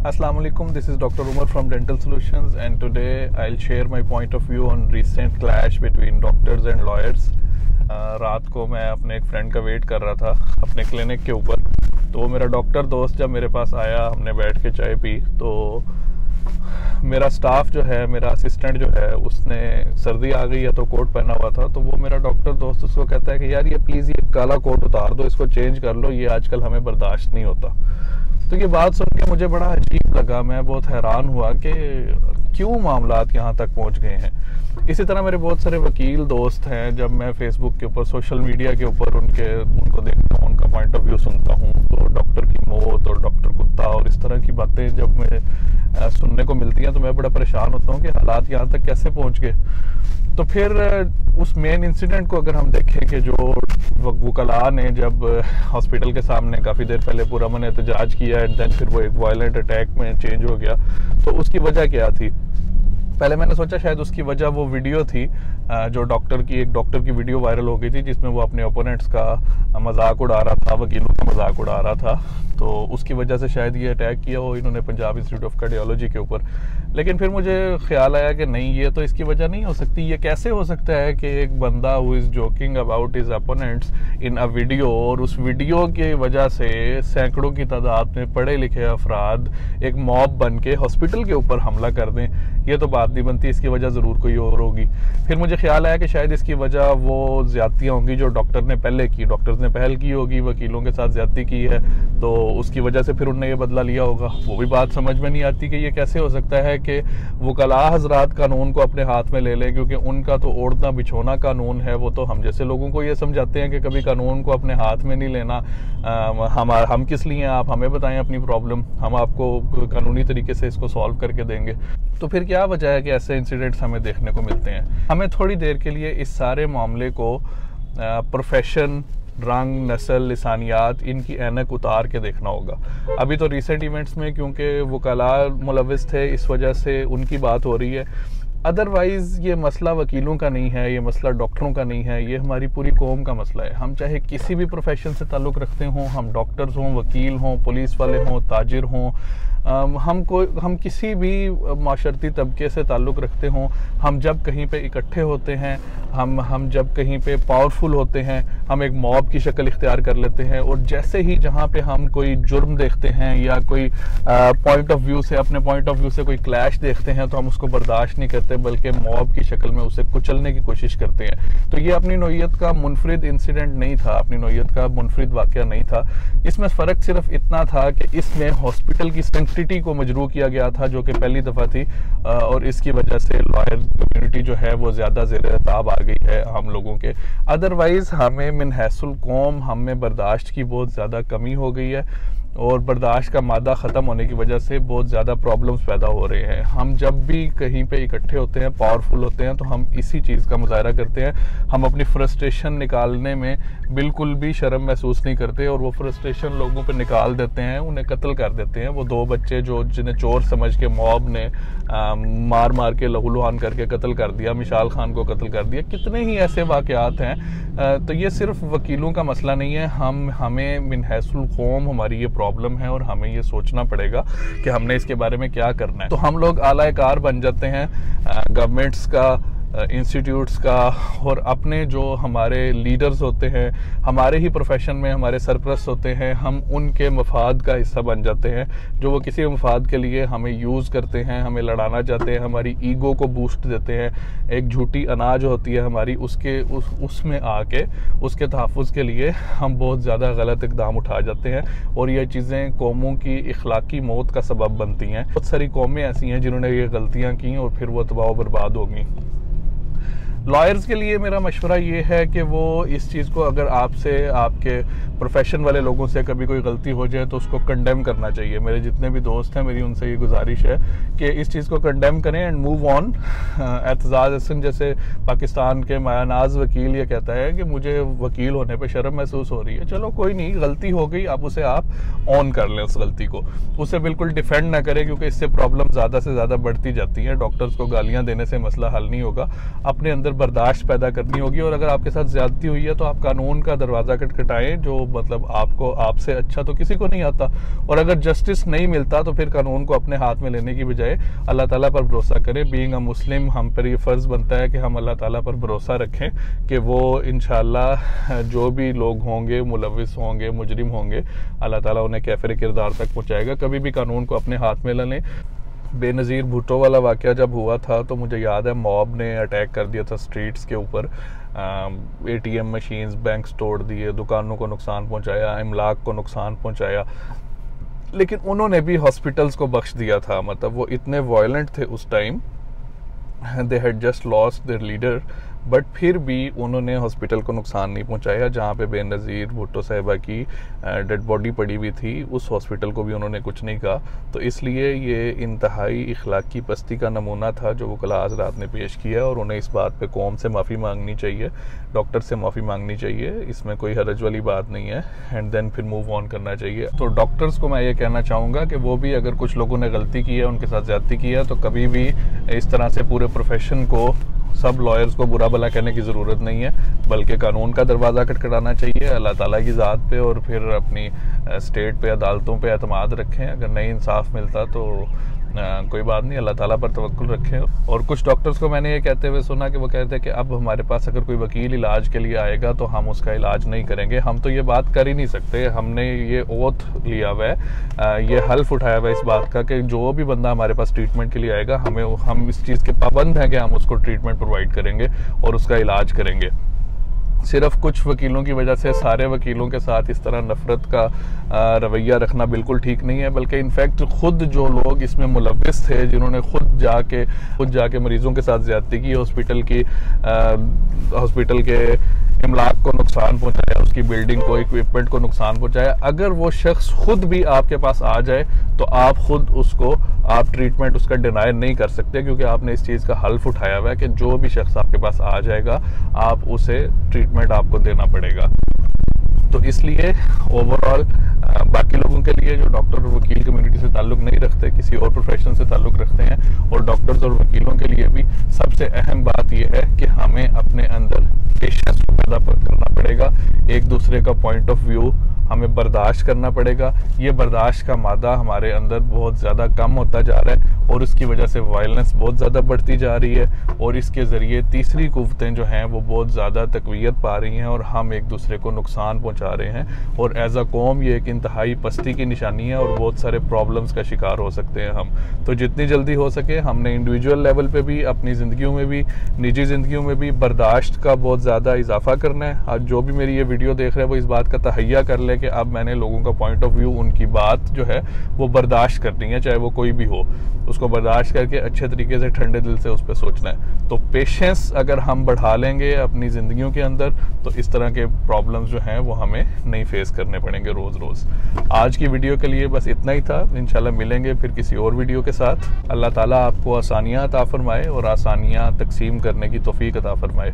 السلام علیکم this is doctor Umar from dental solutions and today I share my point of view on recent clash between doctors and lawyers رات کو میں اپنے ایک friend کا ویٹ کر رہا تھا اپنے کلینک کے اوپر تو میرا ڈاکٹر دوست جب میرے پاس آیا ہم نے بیٹھ کے چائے پی تو میرا سٹاف جو ہے میرا اسسٹنٹ جو ہے اس نے سردی آ گئی ہے تو کوٹ پہنا ہوا تھا تو وہ میرا ڈاکٹر دوست اس کو کہتا ہے کہ یار یہ پلیز یہ کالا کوٹ اتار دو اس کو چینج کر لو یہ آج کل ہمیں برداشت نہیں ہوتا تو یہ بات سن کے مجھے بڑا عجیب لگا، میں بہت حیران ہوا کہ کیوں معاملات یہاں تک پہنچ گئے ہیں۔ اسی طرح میرے بہت سارے وکیل دوست ہیں، جب میں فیس بک کے اوپر، سوشل میڈیا کے اوپر ان کے، ان کو دیکھتا ہوں، ان کا پوائنٹ آف ویو سنتا ہوں، تو ڈاکٹر کی موت اور ڈاکٹر کتا اور اس طرح کی باتیں جب میں سننے کو ملتی ہیں تو میں بڑا پریشان ہوتا ہوں کہ حالات یہاں تک کیسے پہنچ گئے تو پھر اس مین انسیڈنٹ کو اگر ہم دیکھیں کہ جو وکلا نے جب ہاسپٹل کے سامنے کافی دیر پہلے پورا من احتجاج کیا اینڈ دین پھر وہ ایک وائلنٹ اٹیک میں چینج ہو گیا تو اس کی وجہ کیا تھی پہلے میں نے سوچا شاید اس کی وجہ وہ ویڈیو تھی جو ڈاکٹر کی ایک ڈاکٹر کی ویڈیو وائرل ہو گئی تھی جس میں وہ اپنے اوپوننٹس کا مذاق اڑا رہا تھا وکیلوں کا مذاق اڑا رہا تھا۔ تو اس کی وجہ سے شاید یہ اٹیک کیا ہو، انہوں نے پنجاب انسٹیٹیوٹ آف کارڈیالوجی کے اوپر۔ لیکن پھر مجھے خیال آیا کہ نہیں، یہ تو اس کی وجہ نہیں ہو سکتی۔ یہ کیسے ہو سکتا ہے کہ ایک بندہ who is joking about his opponents in a video اور اس ویڈیو کی وجہ سے سینکڑوں کی تعداد میں پڑھے لکھے افراد ایک موب بن کے ہاسپٹل کے اوپر حملہ کر دیں۔ یہ تو بات نہیں بنتی، اس کی وجہ ضرور کوئی اور ہوگی۔ پھر مجھے خیال آیا کہ شاید اس کی وجہ وہ زیادتیاں ہوں گی جو ڈاکٹر نے پہلے کی۔ ڈاکٹرز نے پہل کی ہوگی، وکیلوں کے ساتھ ساتھ زیادتی کی ہے، تو اس کی وجہ سے پھر ان نے یہ بدلہ لیا ہوگا۔ وہ بھی بات سمجھ میں نہیں آتی کہ یہ کیسے ہو سکتا ہے کہ وکلاء حضرات قانون کو اپنے ہاتھ میں لے لیں کیونکہ ان کا تو اوڑھنا بچھونا قانون ہے۔ وہ تو ہم جیسے لوگوں کو یہ سمجھاتے ہیں کہ کبھی قانون کو اپنے ہاتھ میں نہیں لینا۔ ہم کس لیے ہیں؟ آپ ہمیں بتائیں اپنی پرابلم ہم آپ کو قانونی طریقے سے اس کو سالو کر کے دیں گے۔ تو پھر کیا وجہ ہے کہ ایسے انسیڈنٹس ہمیں دیکھنے کو ملتے ہیں؟ ہمیں تھوڑی دیر کے لیے اس سارے معاملے کو پروفیشن رنگ، نسل، لسانیات، ان کی اینک اتار کے دیکھنا ہوگا۔ ابھی تو ریسنٹ ایونٹس میں کیونکہ وکلاء ملوث تھے، اس وجہ سے ان کی بات ہو رہی ہے۔ ادروائز یہ مسئلہ وکیلوں کا نہیں ہے، یہ مسئلہ ڈاکٹروں کا نہیں ہے، یہ ہماری پوری قوم کا مسئلہ ہے۔ ہم چاہے کسی بھی پروفیشن سے تعلق رکھتے ہوں، ہم ڈاکٹرز ہوں، وکیل ہوں پولیس والے ہوں، تاجر ہوں ہم کو، ہم کسی بھی معاشرتی طبقے سے تعلق رکھتے ہوں۔ ہم جب کہیں پہ اکٹھے ہوتے ہیں ہم ہم جب کہیں پہ پاورفل ہوتے ہیں، ہم ایک موب کی شکل اختیار کر لیتے ہیں اور جیسے ہی جہاں پہ ہم کوئی جرم دیکھتے ہیں یا کوئی پوائنٹ آف ویو سے، اپنے پوائنٹ آف ویو سے کوئی کلیش دیکھتے ہیں تو ہم اس کو برداشت نہیں کرتے، بلکہ موب کی شکل میں اسے کچلنے کی کوشش کرتے ہیں۔ تو یہ اپنی نوعیت کا منفرد انسیڈنٹ نہیں تھا، اپنی نوعیت کا منفرد واقعہ نہیں تھا۔ اس میں فرق صرف اتنا تھا کہ اس میں ہاسپٹل کی سینکٹیٹی کو مجروع کیا گیا تھا، جو کہ پہلی دفعہ تھی اور اس کی وجہ سے لائر کمیونٹی جو ہے وہ زیادہ زیر تاب آ گئی ہے ہم لوگوں کے۔ ادروائز ہمیں منحص القوم ہم میں برداشت کی بہت زیادہ کمی ہو گئی ہے اور برداشت کا مادہ ختم ہونے کی وجہ سے بہت زیادہ پرابلمز پیدا ہو رہے ہیں۔ ہم جب بھی کہیں پہ اکٹھے ہوتے ہیں پاورفل ہوتے ہیں، تو ہم اسی چیز کا مظاہرہ کرتے ہیں۔ ہم اپنی فرسٹریشن نکالنے میں بالکل بھی شرم محسوس نہیں کرتے اور وہ فرسٹریشن لوگوں پہ نکال دیتے ہیں، انہیں قتل کر دیتے ہیں۔ وہ دو بچے جو جنہیں چور سمجھ کے موب نے مار مار کے لہو لہان کر کے قتل کر دیا، مشال خان کو قتل کر دیا۔ کتنے ہی ایسے واقعات ہیں۔ تو یہ صرف وکیلوں کا مسئلہ نہیں ہے۔ ہم، ہمیں منحص القوم ہماری یہ پرابلم ہے اور ہمیں یہ سوچنا پڑے گا کہ ہم نے اس کے بارے میں کیا کرنا ہے۔ تو ہم لوگ اعلی کار بن جاتے ہیں۔ گورنمنٹس کا انسٹیٹیوٹس کا اور اپنے جو ہمارے لیڈرز ہوتے ہیں ہمارے ہی پروفیشن میں ہمارے سرپرست ہوتے ہیں ہم ان کے مفاد کا حصہ بن جاتے ہیں جو وہ کسی مفاد کے لیے ہمیں یوز کرتے ہیں ہمیں لڑانا چاہتے ہیں ہماری ایگو کو بوسٹ دیتے ہیں۔ ایک جھوٹی اناج ہوتی ہے ہماری اس کے اس, اس میں آ کے اس کے تحفظ کے لیے ہم بہت زیادہ غلط اقدام اٹھا جاتے ہیں۔ اور یہ چیزیں قوموں کی اخلاقی موت کا سبب بنتی ہیں۔ بہت ساری قومیں ایسی ہیں جنہوں نے یہ غلطیاں کی اور پھر وہ تباہ و برباد ہو گئیں۔ لائرز کے لیے میرا مشورہ یہ ہے کہ وہ اس چیز کو اگر آپ سے، آپ کے پروفیشن والے لوگوں سے کبھی کوئی غلطی ہو جائے تو اس کو کنڈیم کرنا چاہیے۔ میرے جتنے بھی دوست ہیں، میری ان سے یہ گزارش ہے کہ اس چیز کو کنڈیم کریں and move on Aitzaz Ahsan جیسے پاکستان کے مایا ناز وکیل یہ کہتا ہے کہ مجھے وکیل ہونے پہ شرم محسوس ہو رہی ہے۔ چلو کوئی نہیں، غلطی ہو گئی آپ اسے آپ آن کر لیں اس غلطی کو۔ اسے بالکل ڈیفینڈ نہ کریں کیونکہ اس سے پرابلم زیادہ سے زیادہ بڑھتی جاتی ہیں ڈاکٹرز کو گالیاں دینے سے مسئلہ حل نہیں ہوگا۔ اپنے اندر برداشت پیدا کرنی ہوگی اور اگر آپ کے ساتھ زیادتی ہوئی ہے تو آپ قانون کا دروازہ کٹکھٹائیں، جو مطلب آپ کو، آپ سے اچھا تو کسی کو نہیں آتا۔ اور اگر جسٹس نہیں ملتا تو پھر قانون کو اپنے ہاتھ میں لینے کی بجائے اللہ تعالیٰ پر بھروسہ کریں۔ بینگ اے مسلم ہم پر یہ فرض بنتا ہے کہ ہم اللہ تعالیٰ پر بھروسہ رکھیں کہ وہ انشاءاللہ جو بھی لوگ ہوں گے، ملوث ہوں گے، مجرم ہوں گے، اللہ تعالیٰ انہیں کیفر کردار تک پہنچائے گا۔ کبھی بھی قانون کو اپنے ہاتھ میں لیں۔ بے نظیر بھٹو والا واقعہ جب ہوا تھا تو مجھے یاد ہے موب نے اٹیک کر دیا تھا سٹریٹس کے اوپر A T M machines banks توڑ دیے، دکانوں کو نقصان پہنچایا، املاک کو نقصان پہنچایا۔ لیکن انہوں نے بھی ہاسپٹلس کو بخش دیا تھا مطلب وہ اتنے وائلنٹ تھے اس time they had just lost their leader but پھر بھی انہوں نے ہاسپٹل کو نقصان نہیں پہنچایا، جہاں پہ بے نظیر بھٹو صاحبہ کی ڈیڈ باڈی پڑی ہوئی تھی، اس ہاسپٹل کو بھی انہوں نے کچھ نہیں کہا۔ تو اس لیے یہ انتہائی اخلاقی پستی کا نمونہ تھا جو وہ کلاس رات نے پیش کیا اور انہیں اس بات پہ قوم سے معافی مانگنی چاہیے، ڈاکٹر سے معافی مانگنی چاہیے۔ اس میں کوئی حرج والی بات نہیں ہے۔ اینڈ دین پھر موو آن کرنا چاہیے۔ تو ڈاکٹرز کو میں یہ کہنا چاہوں گا کہ وہ بھی اگر کچھ لوگوں نے غلطی کی ہے، ان کے ساتھ زیادتی کی ہے، تو کبھی بھی اس طرح سے پورے پروفیشن کو سب لائرز کو برا بلا کہنے کی ضرورت نہیں ہے، بلکہ قانون کا دروازہ کٹکھٹانا چاہیے، اللہ تعالیٰ کی ذات پہ اور پھر اپنی اسٹیٹ پہ، عدالتوں پہ اعتماد رکھیں۔ اگر نہیں انصاف ملتا تو کوئی بات نہیں، اللہ تعالیٰ پر توقل رکھیں اور کچھ ڈاکٹرز کو میں نے یہ کہتے ہوئے سنا کہ وہ کہتے ہیں کہ اب ہمارے پاس اگر کوئی وکیل علاج کے لیے آئے گا تو ہم اس کا علاج نہیں کریں گے۔ ہم تو یہ بات کر ہی نہیں سکتے۔ ہم نے یہ اوتھ لیا ہوا ہے۔ یہ حلف اٹھایا ہوا ہے اس بات کا کہ جو بھی بندہ ہمارے پاس ٹریٹمنٹ کے لیے آئے گا، ہمیں ہم اس چیز کے پابند ہیں کہ ہم اس کو ٹریٹمنٹ پرووائڈ کریں گے اور اس کا علاج کریں گے۔ صرف کچھ وکیلوں کی وجہ سے سارے وکیلوں کے ساتھ اس طرح نفرت کا رویہ رکھنا بالکل ٹھیک نہیں ہے، بلکہ انفیکٹ خود جو لوگ اس میں ملوث تھے، جنہوں نے خود جا کے، خود جا کے مریضوں کے ساتھ زیادتی کی ہاسپٹل کی ہاسپٹل کے املاک کو نقصان پہنچایا اس کی بلڈنگ کو اکوپمنٹ کو نقصان پہنچایا اگر وہ شخص خود بھی آپ کے پاس آ جائے، تو آپ خود اس کو، آپ ٹریٹمنٹ اس کا ڈینائر نہیں کر سکتے، کیونکہ آپ نے اس چیز کا حلف اٹھایا ہوا ہے کہ جو بھی شخص آپ کے پاس آ جائے گا، آپ اسے ٹریٹمنٹ آپ کو دینا پڑے گا۔ تو اس لیے اوورال باقی لوگوں کے لیے جو ڈاکٹر اور وکیل کمیونٹی سے تعلق نہیں رکھتے، کسی اور پروفیشن سے تعلق رکھتے ہیں، اور ڈاکٹرز اور وکیلوں کے لیے بھی سب سے اہم بات یہ ہے کہ ہمیں اپنے اندر پیشنس کو پیدا کرنا پڑے گا ایک دوسرے کا پوائنٹ آف ویو ہمیں برداشت کرنا پڑے گا۔ یہ برداشت کا مادہ ہمارے اندر بہت زیادہ کم ہوتا جا رہا ہے اور اس کی وجہ سے وائلنس بہت زیادہ بڑھتی جا رہی ہے اور اس کے ذریعے تیسری قوتیں جو ہیں وہ بہت زیادہ تقویت پا رہی ہیں اور ہم ایک دوسرے کو نقصان پہنچا رہے ہیں اور ایز اے قوم یہ ایک انتہائی پستی کی نشانی ہے اور بہت سارے پرابلمز کا شکار ہو سکتے ہیں ہم۔ تو جتنی جلدی ہو سکے ہم نے انڈیویجول لیول پہ بھی، اپنی زندگیوں میں بھی، نجی زندگیوں میں بھی برداشت کا بہت زیادہ اضافہ کرنا ہے۔ آج جو بھی میری یہ ویڈیو دیکھ رہے ہیں وہ اس بات کا تہیا کر لے کہ اب میں نے لوگوں کا پوائنٹ آف ویو ان کی بات جو ہے، وہ برداشت کرنی ہے، چاہے وہ کوئی بھی ہو۔ اس کو برداشت کر کے اچھے طریقے سے، ٹھنڈے دل سے اس پہ سوچنا ہے۔ تو پیشنس اگر ہم بڑھا لیں گے اپنی زندگیوں کے اندر، تو اس طرح کے پرابلمز جو ہیں، وہ ہمیں نہیں فیس کرنے پڑیں گے روز روز۔ آج کی ویڈیو کے لیے بس اتنا ہی تھا۔ انشاءاللہ ملیں گے پھر کسی اور ویڈیو کے ساتھ۔ اللہ تعالیٰ آپ کو آسانیاں عطا فرمائے اور آسانیاں تقسیم کرنے کی توفیق عطا فرمائے۔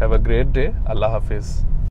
ہیو اے گریٹ ڈے اللہ حافظ۔